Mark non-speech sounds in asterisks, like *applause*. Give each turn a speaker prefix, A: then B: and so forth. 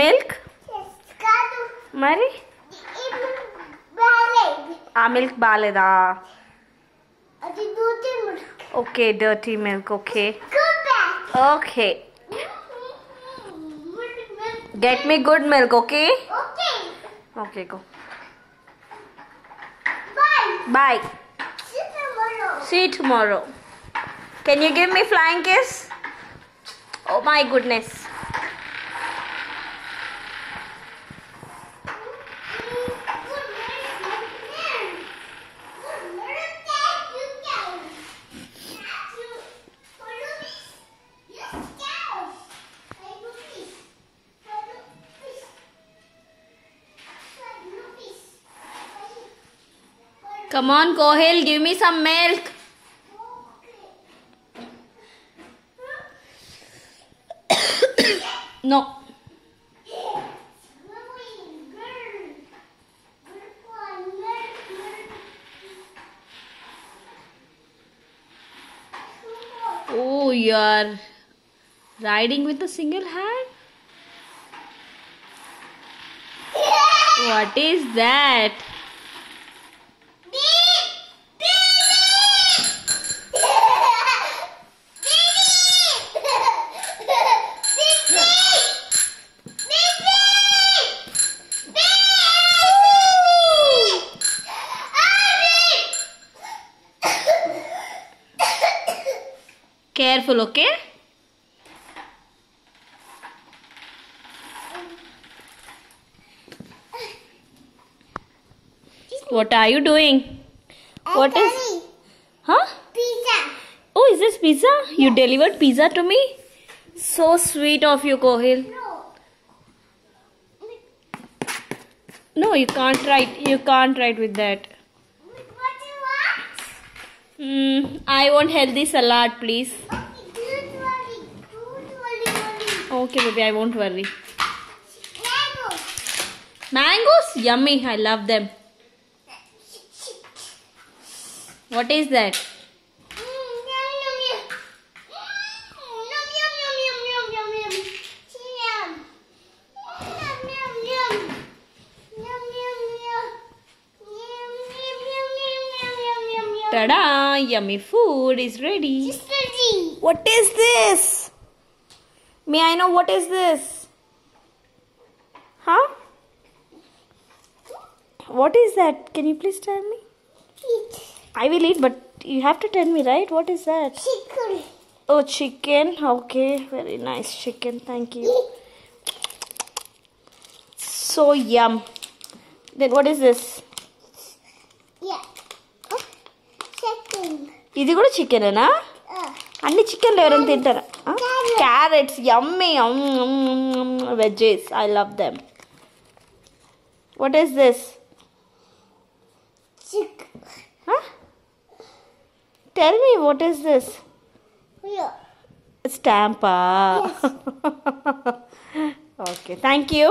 A: Milk
B: కాదు
A: మరి
B: ఇది బాలేదు
A: ఆ మిల్క్ బాగాలేదా
B: అది దూతి ముడు
A: okay dirty milk okay
B: కుబ్బా
A: okay get me good milk okay
B: okay
A: okay go
B: bye
A: bye
B: చిన్నమోలో
A: See you tomorrow. Can you give me flying kiss? Oh my goodness. Come on, Kohil, give me some milk. *coughs* No. Oh, you are riding with a single hand? What is that? Careful, okay? What are you doing? What is. Huh?
B: Pizza.
A: Oh, is this pizza? You delivered pizza to me? So sweet of you, Kohil.
B: No.
A: No, you can't write. You can't write with that.
B: What do you want?
A: Hmm. I want healthy salad, please.
B: Okay.
A: Okay, baby, I won't worry.
B: Mango.
A: Mangoes, yummy. I love them. What is that?
B: Mm, yum, yum, yum. Mm, yum, yum, yum, yum, yum, yum, yum. Yum. Yum, yum, yum. Yum, yum, yum. Yum, yum, yum, yum, yum, yum, yum, yum.
A: Ta-da! Yummy food is ready.
B: Mr.
A: What is this? May I know what is this? Huh? What is that? Can you please tell me?
B: Eat.
A: I will eat, but you have to tell me, right? What is that?
B: Chicken.
A: Oh, chicken. Okay, very nice chicken. Thank you.
B: Eat.
A: So yum. Then what is this?
B: Yeah. Chicken.
A: ఇది కూడా చికెనేనా
B: Uh,
A: అన్ని చికెన్లు ఎవరైనా తింటారా
B: Carrot.
A: Carrots yummy veggies I love them what is this
B: chicken.
A: Tell me what is this
B: Yeah.
A: స్టాంపా okay thank you